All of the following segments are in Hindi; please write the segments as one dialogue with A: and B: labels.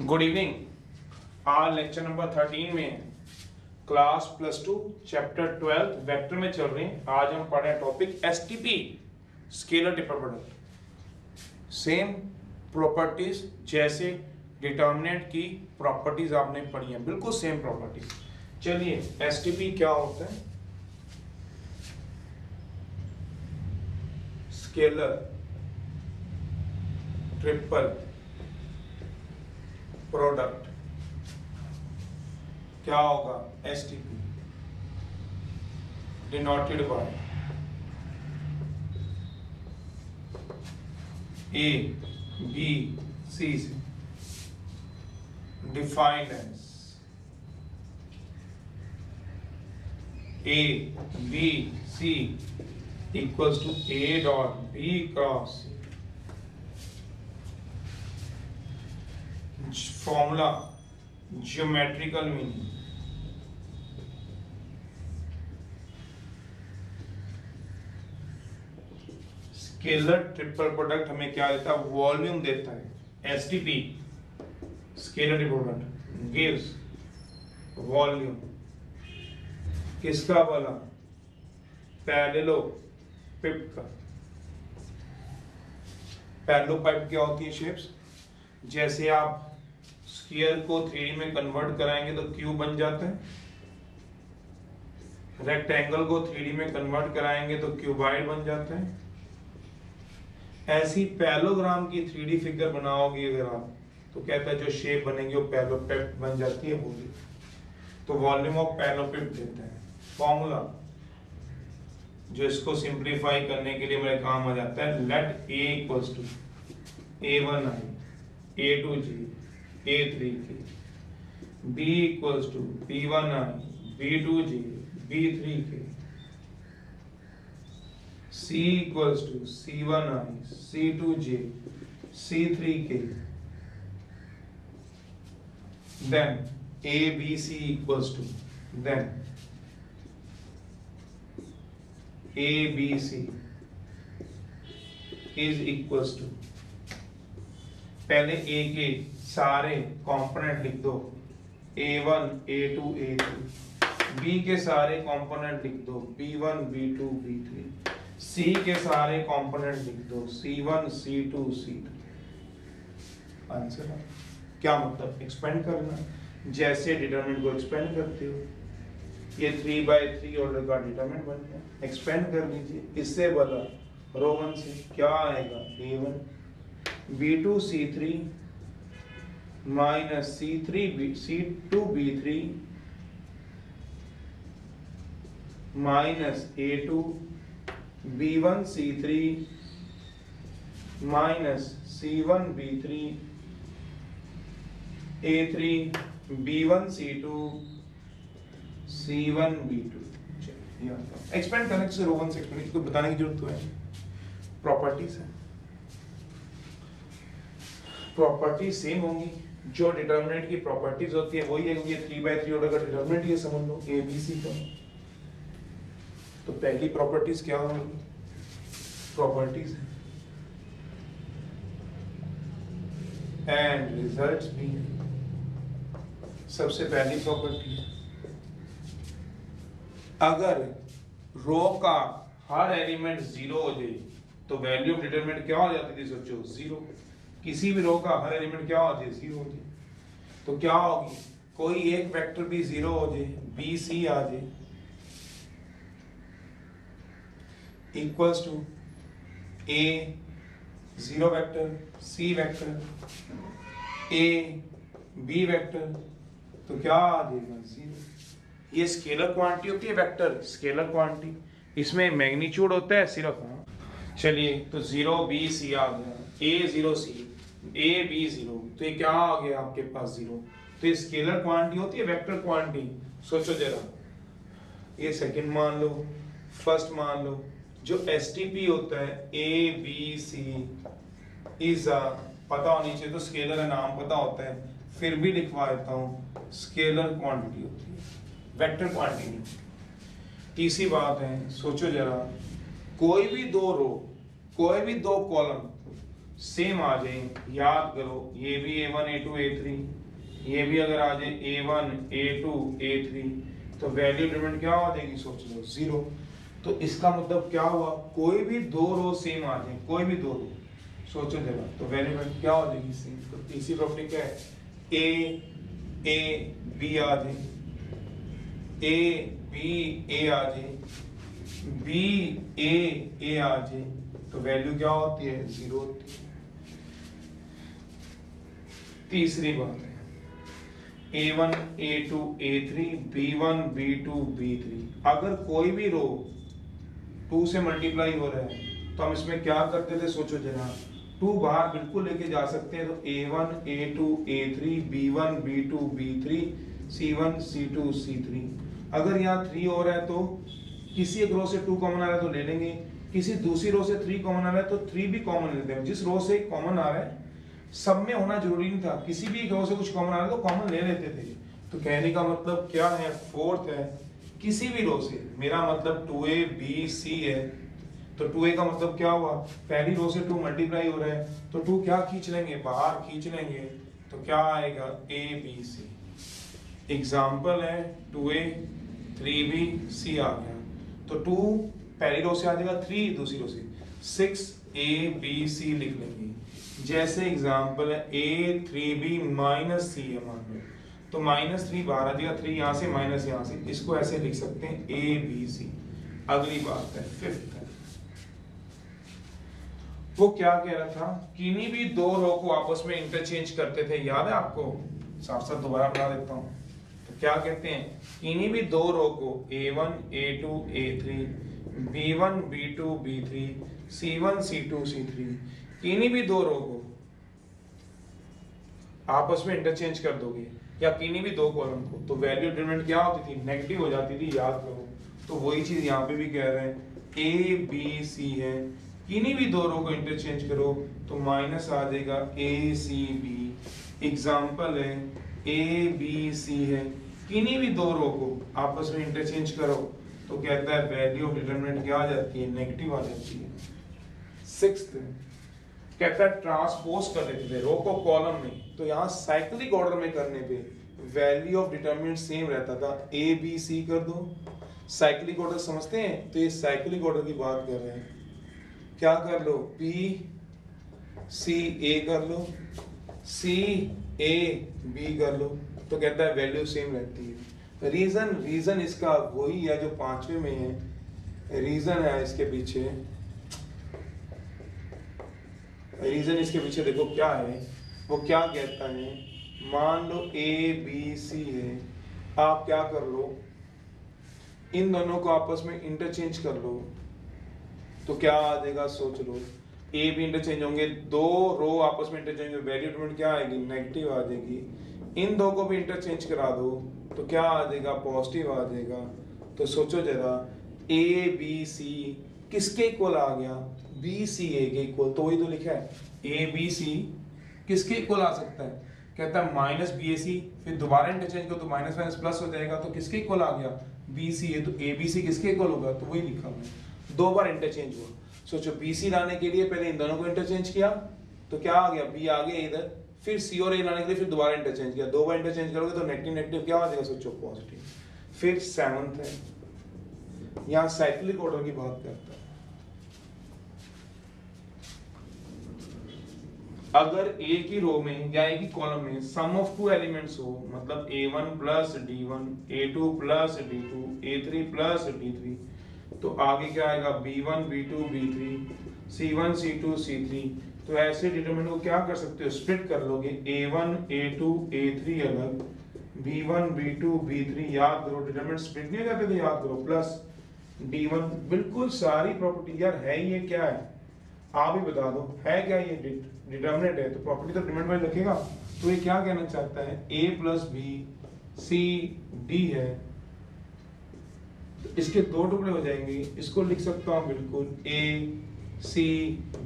A: गुड इवनिंग आज लेक्चर नंबर थर्टीन में class plus two chapter twelve vector में चल रहे हैं. आज हम पढ़ रहे हैं topic S T P scalar triple product same properties जैसे डिटर्मिनेंट की प्रॉपर्टीज़ आपने पढ़ी हैं. बिल्कुल सेम प्रॉपर्टीज़ चलिए एस टी पी क्या होता है? Scalar triple product. क्या होगा? S T P denoted by A B C से defined as A B C equals to A dot B cross formula geometrical meaning scalar triple product हमें क्या देता है? वॉल्यूम देता है। S T P scalar product gives volume किसका वाला? पैरेलो पिप का। पैरेलो पाइप क्या होती है शेप्स जैसे आप स्फीयर को थ्री में कन्वर्ट कराएँगे तो क्यूब बन जाता है। रेक्टेंगल को थ्री में कन्वर्ट कराएँगे तो क्यूबाइड बन जाता है। ऐसी पैलोग्राम की थ्री फिगर बनाओगे अगर आप तो कहता है जो शेप बनेगी वो पैलोपेप बन जाती है बोली। तो वॉल्यूम ऑफ़ पैलोपेप देता है। फॉर्मूला जो इसको सिंप्लीफाई करने के लिए मेरे काम आ जाता है let A equals to A one I A two J A three K B equals to B one I B two J B three K C equals to C1i, C2j, C3k. Then ABC equals to then ABC is equals to पहले A के सारे कंपोनेंट लिख दो। A1, A2, A3 B के सारे कंपोनेंट लिख दो। B1, B2, B3 C के सारे कंपोनेंट लिख दो। C1, C2, C3 आंसर है क्या मतलब? एक्सपेंड करना। जैसे डिटरमिनेंट को एक्सपेंड करते हो। ये थ्री बाई थ्री ऑर्डर का डिटरमिनेंट बन गया। एक्सपेंड कर लीजिए इससे बड़ा रो वन से क्या आएगा? A one B two C three three B C two B three minus A two B one C three minus C one B three A three B one C two C one B two expand करने से रो वन से एक्सपेंड को बताने की ज़रूरत तो है। प्रॉपर्टीज़ है। प्रॉपर्टी सेम होंगी। जो डिटर्मिनेंट की प्रॉपर्टीज़ होती है, वही है थ्री बाई थ्री ऑर्डर का डिटर्मिनेंट ये समझ लो ए बी सी का। तो पहली प्रॉपर्टीज़ क्या होंगी? प्रॉपर्टीज़ एंड रिजल्ट्स भी सबसे पहली प्रॉपर्टी अगर रो का हर एलिमेंट ज़ीरो हो जाए तो वैल्यू ऑफ़ डिटरमिनेंट क्या हो जाती थी, सोचो? ज़ीरो किसी भी रो का हर एलिमेंट क्या हो जाए? ज़ीरो हो जाए। तो क्या होगी? कोई एक वेक्टर भी ज़ीरो हो जाए बी सी आ जाए equals to A zero vector C vector A B vector तो क्या आ जाएगा? ज़ीरो ये स्केलर क्वांटिटी होती है वेक्टर स्केलर क्वांटिटी इसमें मैग्नीट्यूड होता है, सिर्फ़ चलिए तो ज़ीरो बी सी आ गया A zero C A B zero तो ये क्या आ गया आपके पास ज़ीरो तो ये स्केलर क्वांटिटी होती है वेक्टर क्वांटिटी सोचो जरा। ये सेकंड मान लो फ़र्स्ट मान लो, जो एसटीपी होता है ए बी सी इज़ पता होनी चाहिए तो स्केलर का नाम पता होता है। फिर भी लिखवा देता हूँ स्केलर क्वांटिटी होती है वेक्टर क्वांटिटी तीसरी बात है, सोचो जरा। कोई भी दो रो कोई भी दो कॉलम सेम आ जाए, याद करो, ये भी A one A two A three ये भी अगर आ जाए A one A two A three तो वैल्यू डिटरमिनेंट क्या हो जाएगी सोच लो ज़ीरो तो इसका मतलब क्या हुआ? कोई भी दो रो सेम आ जाए, कोई भी दो रो सोचो जरा तो वैल्यू क्या हो जाएगी सेम तो तीसरी प्रॉपर्टी क्या है? ए ए बी आ जाए. ए बी ए आ जाए. बी ए ए आ जाए. तो वैल्यू क्या होती है? ज़ीरो होती है। तीसरी बात है। A one A two A three B one B two B three अगर कोई भी रो टू से मल्टीप्लाई हो रहा है तो हम इसमें क्या करते थे? सोचो जरा। टू बाहर बिल्कुल लेके जा सकते हैं तो A one A two A three B one B two B three C one C two C three अगर यहाँ थ्री हो रहा है तो किसी एक रो से टू कॉमन आ रहा है तो ले लेंगे। किसी दूसरी रो से थ्री कॉमन आ रहा है तो थ्री भी कॉमन लेते हैं। जिस रो से कॉमन आ रहा है, सब में होना ज़रूरी नहीं था। किसी भी रो से कुछ कॉमन आ रहा है तो कॉमन ले लेते थे। तो कहने का मतलब क्या है? फोर्थ है, किसी भी रो से। मेरा मतलब टू ए बी सी है। तो टू ए का मतलब क्या हुआ? पहली रो से टू मल्टीप्लाई हो रहा है। तो टू क्या खींच लेंगे? बाहर खींच लेंगे। तो क्या आएगा? ए बी सी एग्ज़ाम्पल है two A three B C आ गया। तो टू पहली रो से आ जाएगा थ्री दूसरी रो से। सिक्स ए बी सी लिख लेंगे। जैसे एग्ज़ाम्पल है A three B minus C है मान लो। तो माइनस थ्री बाहर आ जाएगा थ्री यहाँ से माइनस यहाँ से। इसको ऐसे लिख सकते हैं ए बी सी अगली बात है फिफ्थ है। वो क्या कह रहा था? किन्हीं भी दो रो को आपस में इंटरचेंज करते थे, याद है आपको? साफ़ साफ़ दोबारा बना देता हूँ। तो क्या कहते हैं? किन्हीं भी दो रो को A one A two A three B one B two B three C one C two C three किन्हीं भी दो रो को आपस में इंटरचेंज कर दोगे, या किन्हीं भी दो कॉलम को तो वैल्यू डिटरमिनेंट क्या होती थी? नेगेटिव हो जाती थी, याद करो। तो वही चीज़ यहाँ पे भी कह रहे हैं। ए बी सी है। किन्हीं भी दो रो को इंटरचेंज करो तो माइनस आ जाएगा ए सी बी एग्ज़ाम्पल है ए बी सी है। किन्हीं भी दो रो को आपस में इंटरचेंज करो। तो कहता है वैल्यू ऑफ़ डिटरमिनेंट क्या आ जाती है? नेगेटिव आ जाती है। सिक्स कहता है ट्रांसपोज कर देते थे रो को कॉलम में तो यहाँ साइक्लिक ऑर्डर में करने पे वैल्यू ऑफ़ डिटरमिनेंट सेम रहता था। ए बी सी कर दो। साइक्लिक ऑर्डर समझते हैं? तो ये साइक्लिक ऑर्डर की बात कर रहे हैं। क्या कर लो? पी सी ए कर लो। सी ए बी कर लो। तो कहता है वैल्यू सेम रहती है। रीजन रीजन इसका वही है जो पांचवे में है। रीजन है इसके पीछे। रीजन इसके पीछे देखो क्या है। वो क्या कहता है? मान लो ए बी सी है। आप क्या कर लो? इन दोनों को आपस में इंटरचेंज कर लो। तो क्या आ जाएगा सोच लो। ए भी इंटरचेंज होंगे। दो रो आपस में इंटरचेंज वैल्यू क्या आएगी? नेगेटिव आ जाएगी। इन दो को भी इंटरचेंज करा दो। तो क्या आ जाएगा? पॉजिटिव आ जाएगा। तो सोचो जरा ए बी सी किसके इक्वल आ गया? बी सी ए के इक्वल तो वही तो लिखा है। ए बी सी किसके इक्वल आ सकता है? कहता है माइनस बी ए सी फिर दोबारा इंटरचेंज करो तो माइनस माइनस प्लस हो जाएगा। तो किसके इक्वल आ गया? बी सी ए तो ए बी सी किसके इक्वल होगा? तो वही लिखा हुआ दो बार इंटरचेंज हुआ। सोचो बी सी लाने के लिए पहले इन दोनों को इंटरचेंज किया। तो क्या आ गया? बी आ गया इधर। फिर सी और ए लाने के लिए फिर दोबारा इंटरचेंज किया। दो बार इंटरचेंज करोगे तो नेगेटिव नेगेटिव क्या आ जाएगा? सोचो पॉजिटिव फिर सेवंथ है। यहाँ साइक्लिक ऑर्डर की बात करता है। अगर एक ही रो में या एक ही कॉलम में सम ऑफ़ टू एलिमेंट्स हो मतलब A one plus D one A two plus D two A three plus D three तो आगे क्या आएगा? B1 b2 b3 c1 c2 c3 तो ऐसे डिटरमिनेंट को क्या कर सकते हो? स्प्लिट कर लोगे। A1 a2 a3 अलग b1 b2 b3 याद करो डिटरमिनेंट स्प्लिट नहीं करते थे याद करो। प्लस d1 बिल्कुल सारी प्रॉपर्टी यार है ये क्या है? आप ही बता दो, है क्या ये डिटर्मिनेंट है? तो प्रॉपर्टी तो डिटर्मिनेंट वाइज रखेगा तो ये क्या कहना चाहता है? A plus B C D है। तो इसके दो टुकड़े हो जाएँगे। इसको लिख सकता हूँ बिल्कुल। A C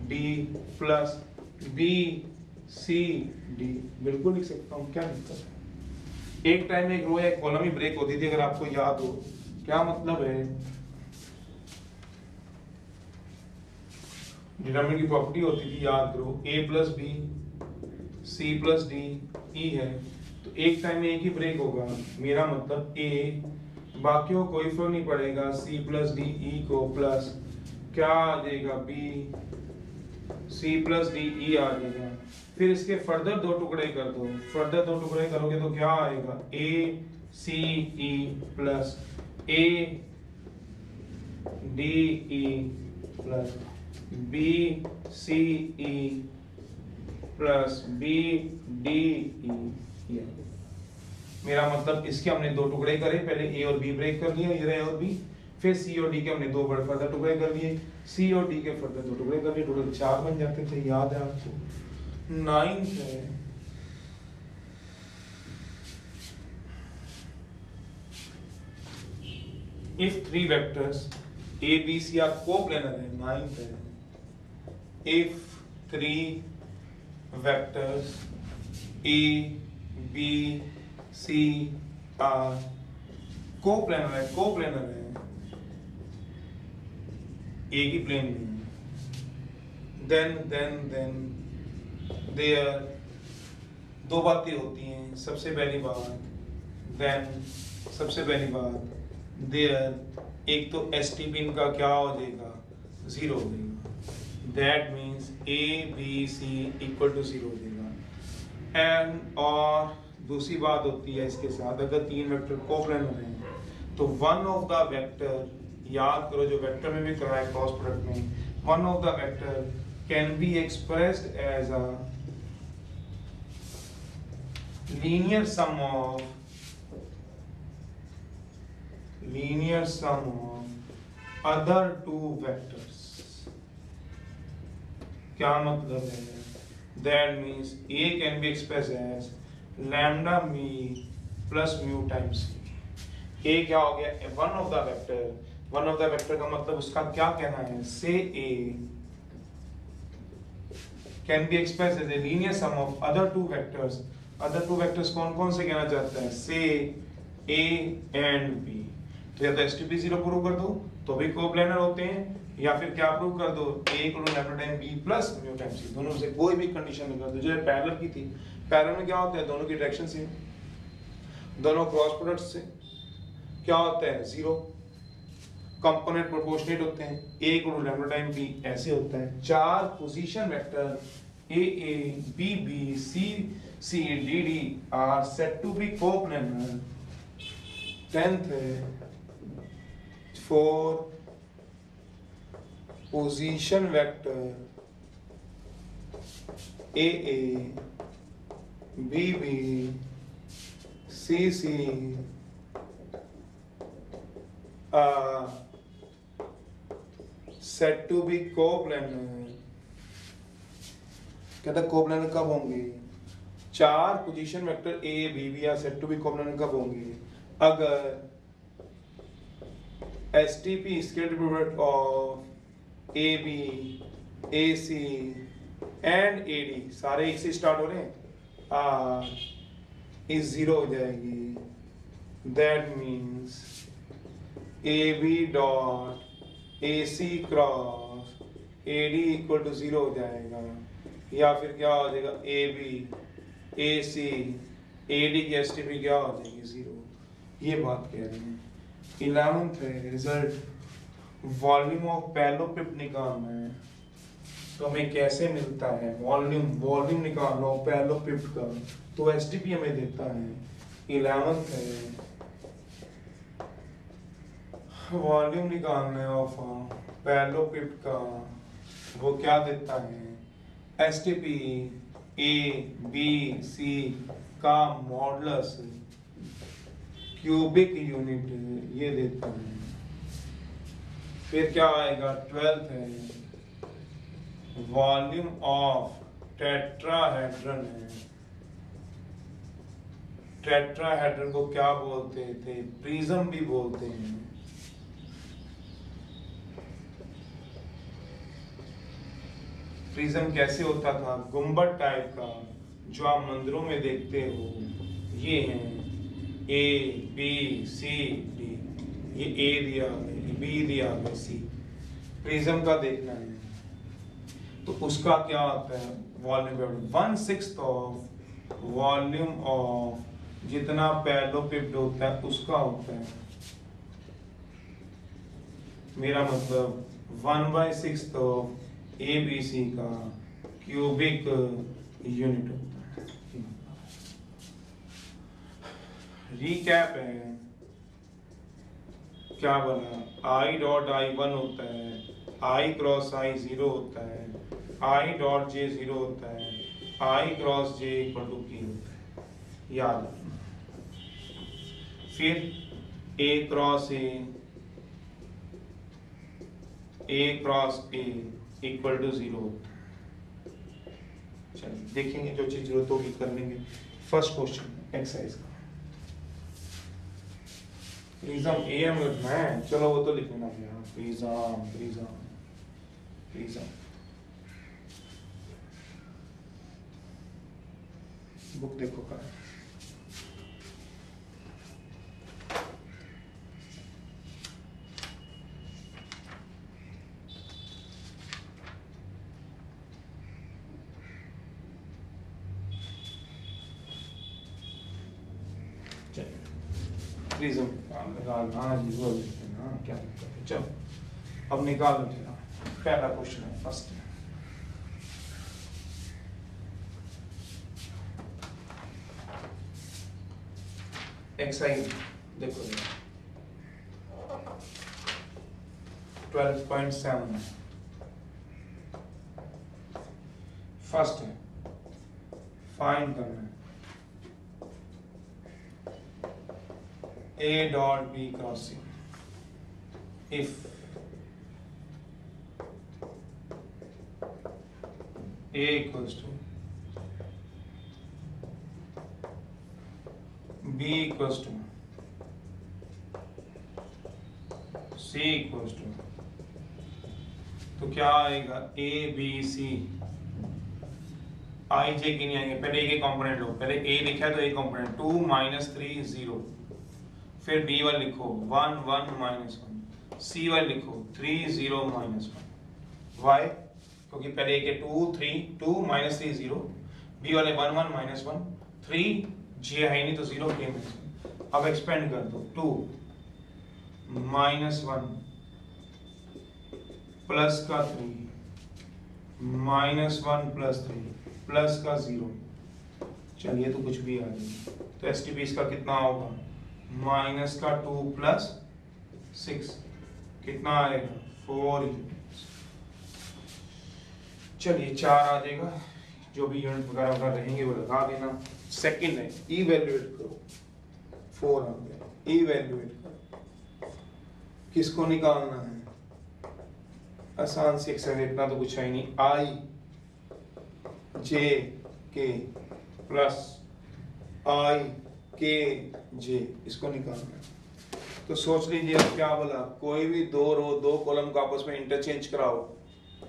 A: D plus B C D बिल्कुल लिख सकता हूँ, क्या दिक्कत है? एक टाइम एक रो या कॉलम ही ब्रेक होती थी, अगर आपको याद हो। क्या मतलब है? डिटर्मिनेंट की प्रॉपर्टी होती थी, याद करो। A plus B C plus D E है। तो एक टाइम में एक ही ब्रेक होगा। मेरा मतलब ए बाकियों कोई फ़र्क नहीं पड़ेगा। सी प्लस डी ई को प्लस क्या आ जाएगा B C plus D E आ जाएगा। फिर इसके फर्दर दो टुकड़े कर दो। फर्दर दो टुकड़े करोगे तो क्या आएगा? A C E plus A D E plus B C E plus B D E मेरा मतलब इसके हमने दो टुकड़े करे, पहले ए और बी ब्रेक कर लिया ये रहे और बी फिर सी और डी के हमने दो बड़े फर्दर टुकड़े कर लिए। सी और डी के फर्दर दो टुकड़े कर लिए। टोटल चार बन जाते थे, याद है आपको? नाइन है। If three vectors A B C आप को प्लेनर है नाइन है। If three vectors A B C are coplanar है को प्लेनर है एक ही plane then then then there दो बातें होती हैं, सबसे पहली बात देन सबसे पहली बात देयर एक तो एस टी पी इनका क्या हो जाएगा? ज़ीरो हो जाएगा. That means A B C equal to zero हो जाएगा. एंड और दूसरी बात होती है इसके साथ, अगर तीन वेक्टर कोप्लेनर हैं तो वन ऑफ़ द वेक्टर याद करो, जो वेक्टर में भी कराया क्रॉस प्रोडक्ट में one of the vector can be express as a linear sum of linear sum of other two vectors क्या मतलब है? That means A can be express as lambda me plus mu times A क्या हो गया? One of the vector one of the vector का मतलब उसका क्या कहना है? Say A can be express as a linear sum of other two vectors other two vectors कौन कौन से कहना चाहता है? से ए एंड बी तो या तो एस टी ज़ीरो प्रूव कर दो तो भी कोप्लेनर होते हैं, या फिर क्या प्रूव कर दो? A time B plus mu time C दोनों से कोई भी कंडीशन कर दो, जो पैरेलल की थी। पैरेलल में क्या होता है? दोनों की डायरेक्शन सेम दोनों क्रॉस प्रोडक्ट से क्या होता है? ज़ीरो कंपोनेंट प्रोपोर्शनेट होते हैं A equal lambda time B ऐसे होता है। चार position vector A A B B C C D D are set to be coplanar tenth four position vector A A B B C C uh, set to be coplanar कहता कोप्लेनर कब होंगे? चार position vector A B B या सेट टू बी कोप्लेनर कब होंगे? अगर S T P product of A B A C and A D सारे एक से स्टार्ट हो रहे हैं? आर इज़ ज़ीरो हो जाएगी। That means A B dot A C cross A D equal to zero हो जाएगा, या फिर क्या हो जाएगा? A B A C A D की एस टी पी क्या हो जाएगी? ज़ीरो ये बात कह रहे हैं। इलेवेंथ है रिज़ल्ट वॉल्यूम ऑफ़ पैलोपिप निकालना है। तो हमें कैसे मिलता है? वॉल्यूम वॉल्यूम निकालना हो पैलोपिप का। तो एस टी पी हमें देता है। इलेवेंथ है वॉल्यूम निकालना ऑफ़ पैलोपिप का, वो क्या देता है? S T P A B C का मॉडलस क्यूबिक यूनिट ये देता है। फिर क्या आएगा? ट्वेल्थ है। वॉल्यूम ऑफ़ टेट्राहेड्रन है। टेट्राहेड्रन को क्या बोलते थे? प्रिज्म भी बोलते हैं। प्रिज्म कैसे होता था? गुंबद टाइप का, जो आप मंदिरों में देखते हो, ये हैं ए बी सी डी ये ए दिया बी दिया सी प्रिज्म का देखना है। तो उसका क्या होता है? Volume one six of volume of जितना पैलोपिप्ड होता है, उसका होता है। मेरा मतलब one by six of A B C का क्यूबिक यूनिट होता है। रीकैप है। क्या बना? आई डॉट आई वन होता है। आई क्रॉस आई ज़ीरो होता है। आई डॉट जे ज़ीरो होता है। I cross J equal to K होता है। याद फिर A cross A A cross A equal to zero चलिए देखेंगे जो चीज़ ज़रूरत होगी कर लेंगे। फ़र्स्ट क्वेश्चन एक्सरसाइज का। प्रिज्म ए एम लिखना है। चलो, वो तो लिख लेना भैया। प्रिज्म प्रिज्म प्रिज्म बुक देखो का प्रिज्म हाँ जी वो हाँ क्या चलो। अब निकाल लो पहला क्वेश्चन है फ़र्स्ट एक्सरसाइज देखो ट्वेल्व पॉइंट सेवन फ़र्स्ट है। फाइंड करना है। A dot B crossing. If A equals to B equals to C equals to तो क्या आएगा? ए बी सी आई जे की नहीं आएँगे? पहले ए के कंपोनेंट लो। पहले ए लिखा है तो A component two minus three zero फिर बी वन लिखो one one minus one C one लिखो three zero minus one why क्योंकि पहले के two three two minus three zero B वाले one one minus one three J है नहीं तो ज़ीरो के माइनस अब एक्सपेंड कर दो टू माइनस वन प्लस का three minus one plus three plus का ज़ीरो चलिए तो कुछ भी आ जाए तो एस टी पी इसका कितना होगा? माइनस का टू प्लस सिक्स। कितना आएगा? फोर चलिए, चार आ जाएगा। जो भी यूनिट वगैरह वगैरह रहेंगे, वो लगा देना। सेकंड है इवेल्युएट करो। फोर आ गया। करो। किसको निकालना है? आसान से एक्सरसाइज इतना तो कुछ है नहीं। आई जे के प्लस आई के जे, इसको निकालना तो सोच लीजिए, अब क्या बोला? कोई भी दो रो, दो कॉलम को आपस में इंटरचेंज कराओ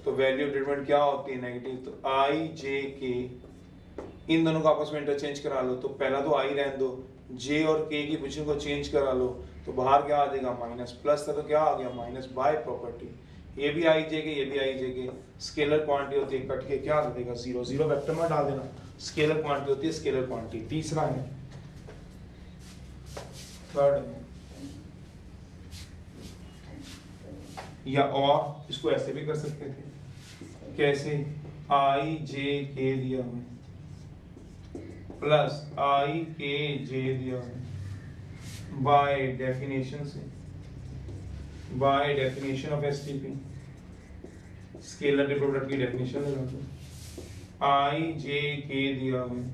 A: तो वैल्यू डिटरमिनेंट क्या होती है? नेगेटिव तो आई जे के इन दोनों को आपस में इंटरचेंज करा लो। तो पहला तो आई रहने दो। जे और के की पोजीशन को चेंज करा लो। तो बाहर क्या आ जाएगा? माइनस प्लस था तो क्या आ गया? माइनस बाय प्रॉपर्टी ये भी आई जे के ये भी आई जे के स्केलर क्वांटिटी होती है, कट के क्या आ जाएगा ज़ीरो ज़ीरो वेक्टर में डाल देना। स्केलर क्वांटिटी होती है स्केलर क्वांटिटी तीसरा है थर्ड या और, इसको ऐसे भी कर सकते थे। कैसे? आई जे के दिया हमें प्लस आई के जे दिया हमें बाय डेफिनेशन से। By definition of S T P scalar product की डेफिनेशन लगा दो आई जे के दिया हमें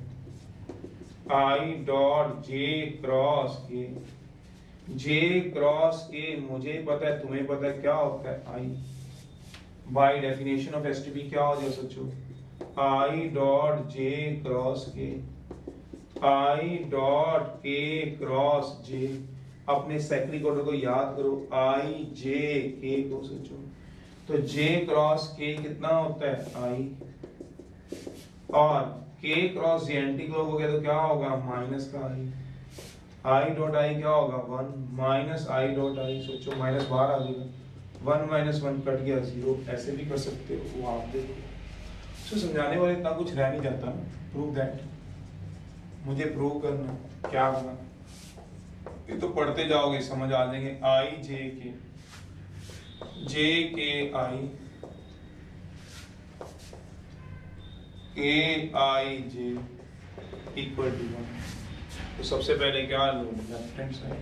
A: आई dot J cross K J cross के मुझे पता है, तुम्हें पता है क्या होता है, I. By definition of STP क्या हो जाए सोचो। आई डॉट जे क्रॉस के आई डॉट के क्रॉस जे। अपने सेक्रिक ऑर्डर को याद करो, आई जे के को सोचो। तो जे क्रॉस के कितना होता है, आई। और के क्रॉस जे एंटी क्लॉक हो गया तो क्या होगा? माइनस का आई आई डॉट आई क्या होगा? One minus I dot I सोचो माइनस बाहर आ जाएगा वन माइनस वन कट गया ज़ीरो ऐसे भी कर सकते हो वो आप, देखो। तो समझाने वाले इतना कुछ रह नहीं जाता प्रूव दैट मुझे प्रूव करना। क्या होगा ये तो पढ़ते जाओगे, समझ आ जाएँगे। आई जे के J K I K I J equal to one तो सबसे पहले क्या लो? लेफ़्ट हैंड साइड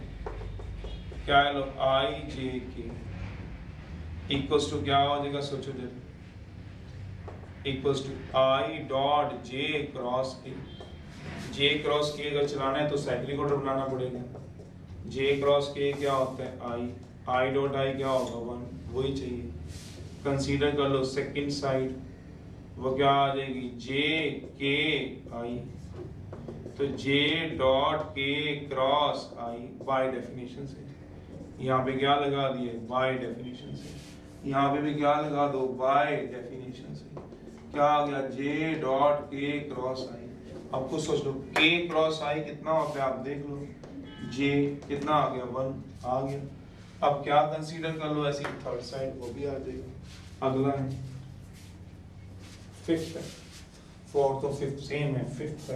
A: क्या लो? आई जे के इक्वल्स टू क्या हो जाएगा? सोचो जब equals to I dot J cross K J cross के अगर चलाना है तो साइक्लिक ऑर्डर बनाना पड़ेगा. जे क्रॉस के क्या होता है? आई आई डॉट आई क्या होगा? वन वही चाहिए. कंसीडर कर लो. सेकंड साइड वो क्या आ जाएगी जे के आई तो J dot K cross I by definition से। यहाँ पे क्या लगा दिए? बाय डेफिनेशन से। यहाँ पे भी क्या लगा दो? बाय डेफिनेशन से। क्या आ गया? जे डॉट के क्रॉस आई अब कुछ सोच लो। के क्रॉस आई कितना है आप देख लो। जे कितना आ गया? वन आ गया। अब क्या कंसीडर कर लो? ऐसी थर्ड साइड वो भी आ जाएगी। अगला है। फिफ्थ फोर्थ और फिफ्थ सेम है फिफ्थ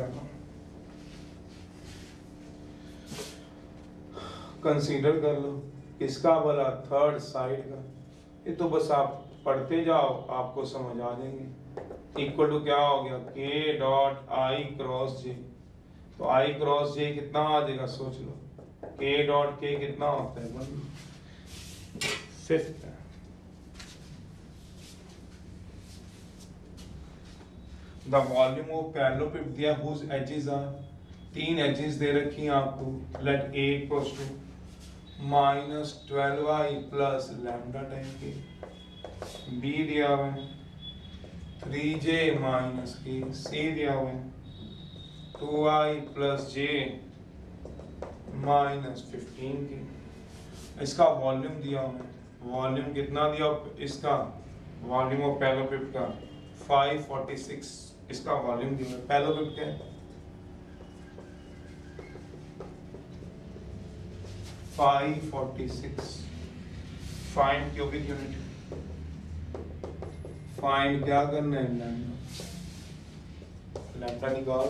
A: कंसीडर कर लो, किसका बोला थर्ड साइड का? ये तो बस आप पढ़ते जाओ, आपको समझ आ जाएँगे। इक्वल टू क्या हो गया? के डॉट आई क्रॉस जे तो आई क्रॉस जे कितना आ जाएगा, सोच लो। के डॉट के कितना होता है? One. Fifth the volume of parallelepiped दिया हुज एजेस आर तीन एजेस दे रखी हैं आपको let A equals to minus twelve I plus lambda time K B दिया हुआ है. थ्री जे माइनस के सी दिया हुआ है. Two I plus J minus fifteen K इसका वॉल्यूम दिया हुआ है. वॉल्यूम कितना दिया इसका वॉल्यूम ऑफ़ पैलोपिप का 546 इसका वॉल्यूम दिया है पैलोपिप क्या है। Five forty six find cubic unit find क्या करना है लैम्डा लैम्डा निकाल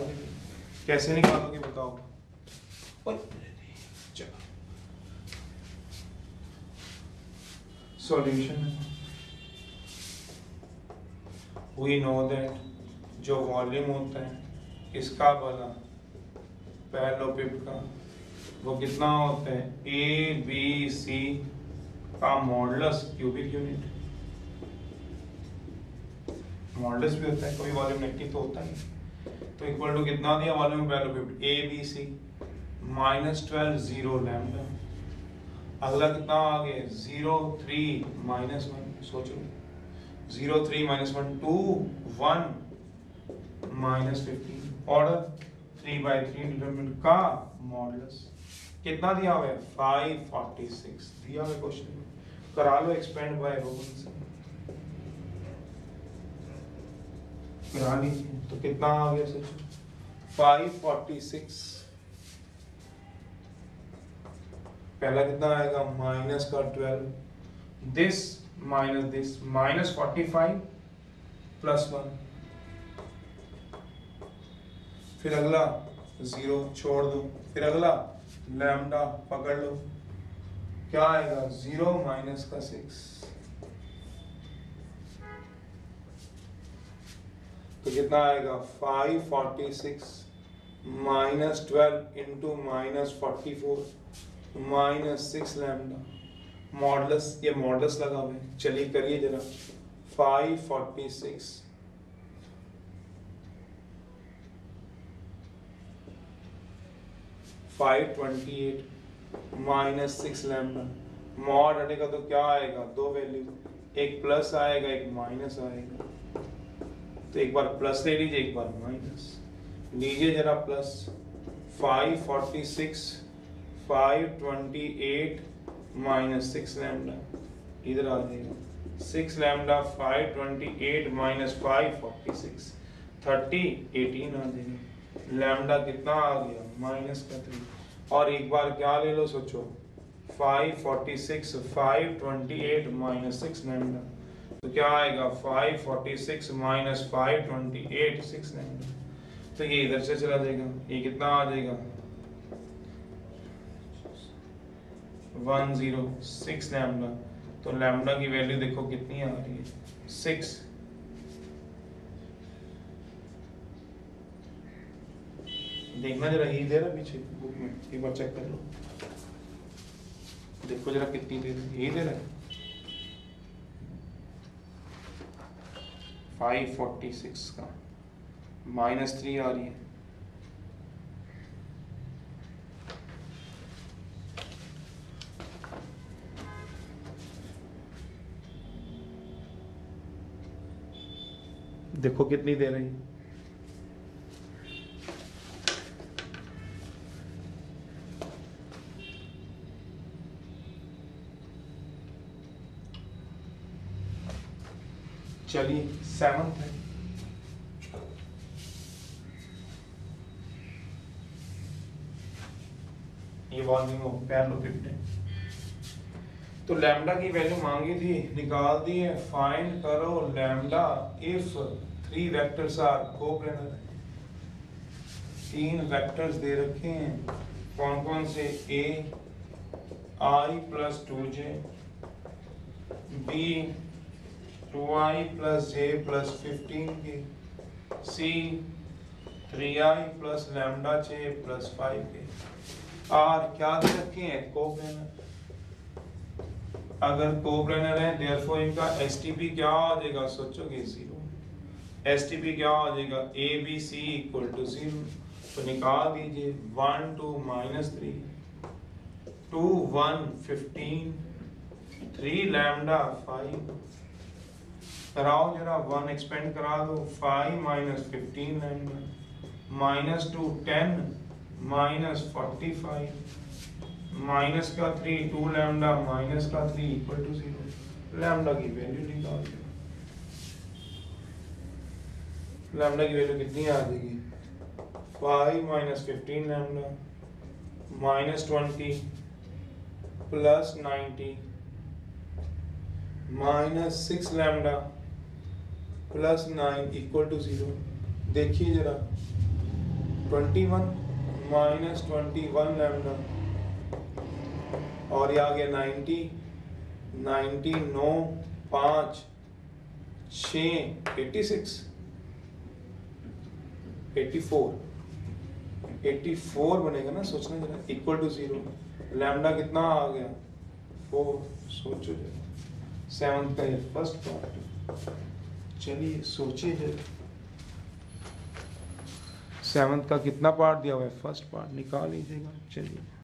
A: कैसे निकालोगे बताओ? सॉल्यूशन वी नो दैट जो वॉल्यूम होता है, किसका बना पैलोपिप का, वो कितना होता है? ए बी सी का मॉडलस क्यूबिक यूनिट मॉडलस भी होता है, कोई वॉल्यूम नेगेटिव तो होता है तो इक्वल टू कितना दिया volume parallelepiped A B C minus twelve zero lambda अगला कितना आ गया? ज़ीरो थ्री माइनस वन सोचो। Zero three minus one two one minus fifteen order three by three determinant का मॉडलस कितना दिया हुआ है? फाइव फोर्टी सिक्स दिया हुआ क्वेश्चन करा लो एक्सपेंड बाय रोमन से। करा लीजिए तो कितना आ गया सोचो फाइव फोर्टी सिक्स पहला कितना आएगा? माइनस का twelve this minus this minus forty five plus one फिर अगला, ज़ीरो छोड़ दो। फिर अगला, लैम्डा पकड़ लो। क्या आएगा? ज़ीरो माइनस का सिक्स। तो कितना आएगा? Five forty six minus twelve into minus forty four minus six lambda. Modulus, ये मॉडलस लगा हुआ है चलिए करिए जरा। Five forty six five twenty eight minus six lambda mod हटेगा तो क्या आएगा? दो वैल्यू एक प्लस आएगा, एक माइनस आएगा. तो एक बार प्लस ले लीजिए, एक बार माइनस लीजिए जरा plus five forty six five twenty eight minus six lambda इधर आ जाएगा six lambda five twenty eight minus five forty six thirty eighteen आ जाएगा लैमडा कितना आ गया? माइनस का थ्री और एक बार क्या ले लो सोचो? Five forty six five twenty eight minus six lambda तो क्या आएगा? Five forty six minus five twenty eight six lambda तो ये इधर से चला जाएगा। ये कितना आ जाएगा? वन ज़ीरो सिक्स लैमडा तो लैमडा की वैल्यू देखो कितनी आ रही है। सिक्स देखना जरा ही दे रहा पीछे बुक में, एक बार चेक कर लो। देखो जरा कितनी दे रहा है यही दे रहा है। फाइव फोर्टी सिक्स का। माइनस थ्री आ रही है। देखो कितनी दे रही चलिए सेवंथ है ये वॉल्यूम ऑफ़ पैरालोपिप्टेन तो लैम्डा की वैल्यू मांगी थी, निकाल दी है फाइंड करो lambda if three vectors are coplanar तीन वेक्टर्स दे रखे हैं। कौन कौन से? A I plus two J B two I plus J plus fifteen K C three I plus lambda J plus five K. Are क्या दे रखे हैं? कोप्लेनर अगर कोप्लेनर है देयरफॉर इनका एसटीपी क्या आ जाएगा? सोचोगे? ज़ीरो एसटीपी क्या आ जाएगा? A B C equal to zero तो निकाल दीजिए। One two minus three two one fifteen three lambda five कराओ जरा वन एक्सपेंड करा दो five minus fifteen lambda minus two ten minus forty five minus का थ्री टू लैमडा माइनस का three equal to zero lambda की वैल्यू निकाल दो। लैमडा की वैल्यू कितनी आ जाएगी? Five minus fifteen lambda minus twenty plus ninety minus six lambda plus nine equal to zero देखिए जरा। Twenty one minus twenty one lambda और ये आ गया नाइन्टी नाइन्टी नौ, पाँच, छ eighty six eighty four eighty four बनेगा ना, सोचना जरा। इक्वल टू ज़ीरो लैमडा कितना आ गया? फोर सोचो जरा। सेवंथ का फ़र्स्ट पार्ट चलिए, सोचिए जरा सेवंथ का कितना पार्ट दिया हुआ है? फ़र्स्ट पार्ट निकाल लीजिएगा, चलिए।